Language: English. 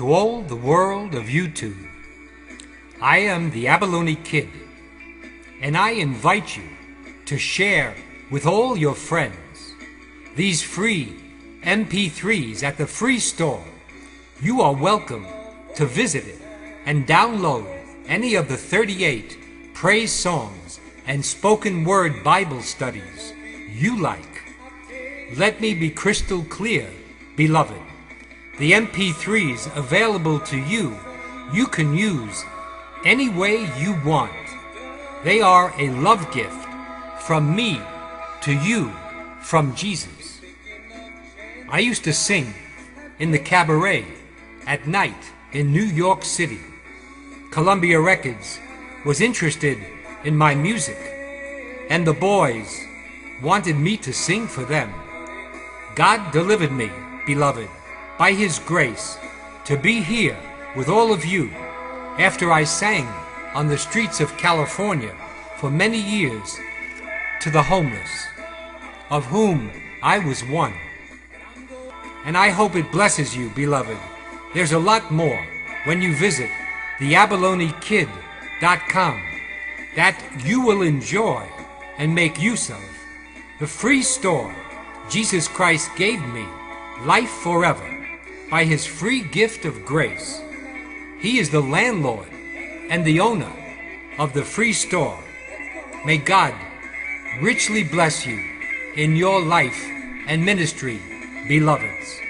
to all the world of YouTube. I am the Abalone Kid, and I invite you to share with all your friends these free MP3s at the free store. You are welcome to visit it and download any of the 38 praise songs and spoken word Bible studies you like. Let me be crystal clear, beloved. The MP3s available to you, you can use any way you want. They are a love gift from me to you from Jesus. I used to sing in the cabaret at night in New York City. Columbia Records was interested in my music, and the boys wanted me to sing for them. God delivered me, beloved, by His grace, to be here with all of you after I sang on the streets of California for many years to the homeless, of whom I was one. And I hope it blesses you, beloved. There's a lot more when you visit theabalonekid.com that you will enjoy and make use of. The free store Jesus Christ gave me life forever by his free gift of grace. He is the landlord and the owner of the free store. May God richly bless you in your life and ministry, beloveds.